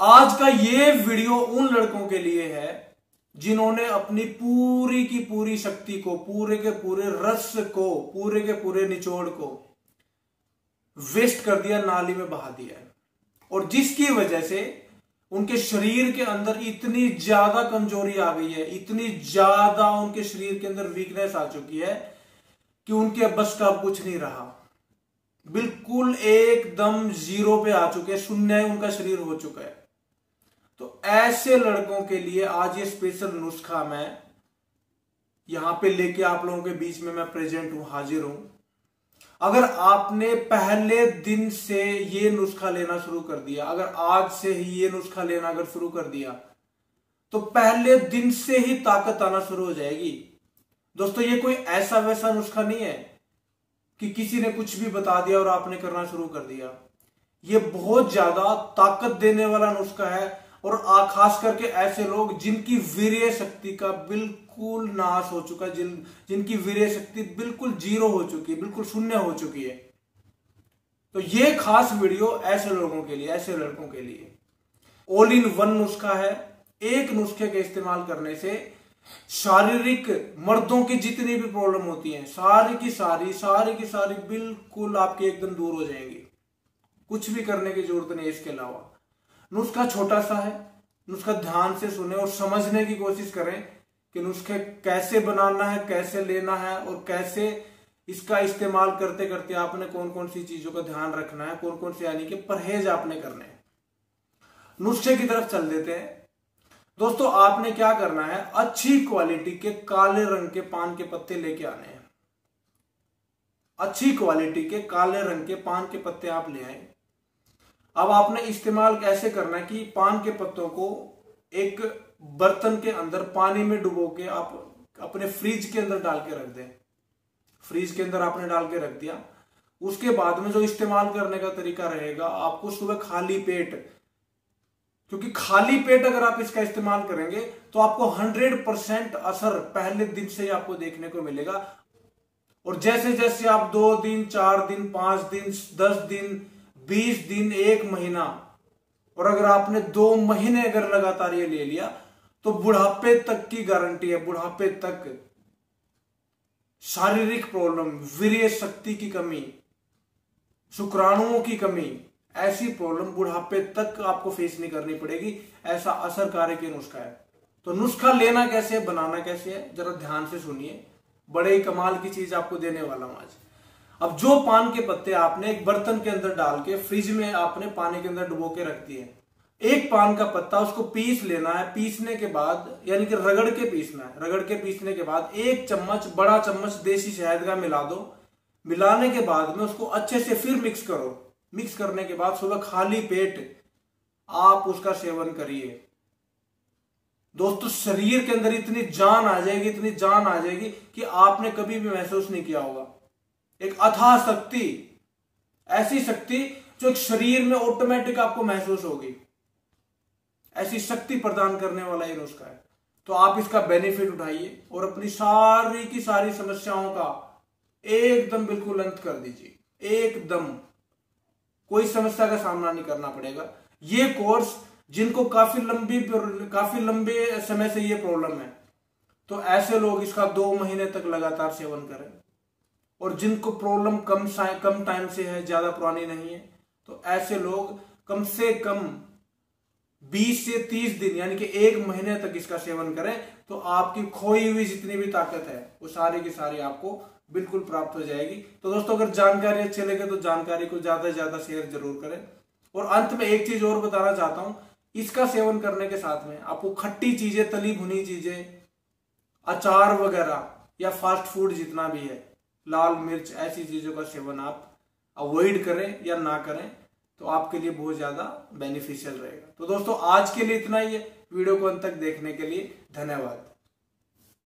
आज का ये वीडियो उन लड़कों के लिए है जिन्होंने अपनी पूरी की पूरी शक्ति को, पूरे के पूरे रस को, पूरे के पूरे निचोड़ को वेस्ट कर दिया, नाली में बहा दिया है। और जिसकी वजह से उनके शरीर के अंदर इतनी ज़्यादा कमज़ोरी आ गई है, इतनी ज़्यादा उनके शरीर के अंदर वीकनेस आ चुकी है कि उनके बस का कुछ नहीं रहा। बिल्कुल एकदम ज़ीरो पे आ चुके शून्य उनका शरीर हो चुका है। तो ऐसे लड़कों के लिए आज ये स्पेशल नुस्खा मैं यहाँ पे लेके आप लोगों के बीच में मैं प्रेजेंट हूँ, हाजिर हूँ। अगर आपने पहले दिन से ये नुस्खा लेना शुरू कर दिया, अगर आज से ही ये नुस्खा लेना अगर शुरू कर दिया तो पहले दिन से ही ताकत आना शुरू हो जाएगी। दोस्तों, ये कोई ऐसा वैसा नुस्खा नहीं है कि किसी ने कुछ भी बता दिया और आपने करना शुरू कर दिया। ये बहुत ज़्यादा ताकत देने वाला नुस्खा है। और खास करके ऐसे लोग जिनकी वीर्य शक्ति का बिल्कुल नाश हो चुका है, जिन, जिनकी वीर्य शक्ति बिल्कुल ज़ीरो हो चुकी है, बिल्कुल शून्य हो चुकी है। तो ये खास वीडियो ऐसे लोगों के लिए, ऐसे लड़कों के लिए। ऑल इन वन नुस्खा है। एक नुस्खे के इस्तेमाल करने से शारीरिक मर्दों की जितनी भी प्रॉब्लम होती है, सारी की सारी सारी की सारी बिल्कुल आपके एकदम दूर हो जाएँगी। कुछ भी करने की ज़रूरत नहीं इसके अलावा। नुस्खा छोटा सा है। नुस्खा ध्यान से सुने और समझने की कोशिश करें कि नुस्खे कैसे बनाना है, कैसे लेना है और कैसे इसका इस्तेमाल करते करते आपने कौन कौन सी चीज़ों का ध्यान रखना है कौन कौन से यानी कि परहेज आपने करने हैं। नुस्खे की तरफ़ चल देते हैं। दोस्तों, आपने क्या करना है? अच्छी क्वालिटी के काले रंग के पान के पत्ते लेके आने हैं। अच्छी क्वालिटी के काले रंग के पान के पत्ते आप ले आए। अब आपने इस्तेमाल कैसे करना है कि पान के पत्तों को एक बर्तन के अंदर पानी में डुबो के आप अपने फ्रिज के अंदर डाल के रख दें। फ्रिज के अंदर आपने डाल के रख दिया। उसके बाद में जो इस्तेमाल करने का तरीका रहेगा, आपको सुबह खाली पेट, क्योंकि खाली पेट अगर आप इसका इस्तेमाल करेंगे तो आपको 100 परसेंट असर पहले दिन से ही आपको देखने को मिलेगा। और जैसे जैसे आप दो दिन, चार दिन, पाँच दिन, दस दिन बीस दिन, एक महीना। और अगर आपने दो महीने अगर लगातार ये ले लिया तो बुढ़ापे तक की गारंटी है, बुढ़ापे तक। शारीरिक प्रॉब्लम, वीर्य शक्ति की कमी, शुक्राणुओं की कमी, ऐसी प्रॉब्लम बुढ़ापे तक आपको फेस नहीं करनी पड़ेगी, ऐसा असरकारक नुस्खा है। तो नुस्खा लेना कैसे है, बनाना कैसे है, जरा ध्यान से सुनिए। बड़े ही कमाल की चीज़ आपको देने वाला हूँ आज। अब जो पान के पत्ते आपने एक बर्तन के अंदर डाल के, फ्रिज में आपने पानी के अंदर डुबो के रख दिए, एक पान का पत्ता उसको पीस लेना है, पीसने के बाद, यानी कि रगड़ के पीसना है, रगड़ के पीसने के बाद एक चम्मच, बड़ा चम्मच देसी शहद का मिला दो, मिलाने के बाद में उसको अच्छे से फिर मिक्स करो, मिक्स करने के बाद सुबह खाली पेट आप उसका सेवन करिए। दोस्तों, शरीर के अंदर इतनी जान आ जाएगी, इतनी जान आ जाएगी कि आपने कभी भी महसूस नहीं किया होगा। एक अथाह शक्ति, ऐसी शक्ति जो एक शरीर में ऑटोमेटिक आपको महसूस होगी। ऐसी शक्ति प्रदान करने वाला ये नुस्खा है। तो आप इसका बेनिफिट उठाइए और अपनी सारी की सारी समस्याओं का एकदम बिल्कुल अंत कर दीजिए। एकदम। कोई समस्या का सामना नहीं करना पड़ेगा। ये कोर्स जिनको काफ़ी लंबी काफ़ी लंबे समय से ये प्रॉब्लम है। तो ऐसे लोग इसका दो महीने तक लगातार सेवन करें। और जिनको प्रॉब्लम कम कम टाइम से है, ज़्यादा पुरानी नहीं है तो ऐसे लोग कम से कम 20 से 30 दिन, यानी कि एक महीने तक इसका सेवन करें तो आपकी खोई हुई जितनी भी ताकत है, वो सारी की सारी आपको बिल्कुल प्राप्त हो जाएगी। तो दोस्तों, अगर जानकारी अच्छी लगे तो जानकारी को ज़्यादा से ज़्यादा शेयर ज़रूर करें। और अंत में एक चीज़ और बताना चाहता हूँ, इसका सेवन करने के साथ में आपको खट्टी चीज़ें, तली भुनी चीज़ें, अचार वगैरह या फास्ट फ़ूड जितना भी है लाल मिर्च ऐसी चीज़ों का सेवन आप अवॉइड करें या ना करें तो आपके लिए बहुत ज़्यादा बेनिफिशियल रहेगा। तो दोस्तों, आज के लिए इतना ही है। वीडियो को अंत तक देखने के लिए धन्यवाद।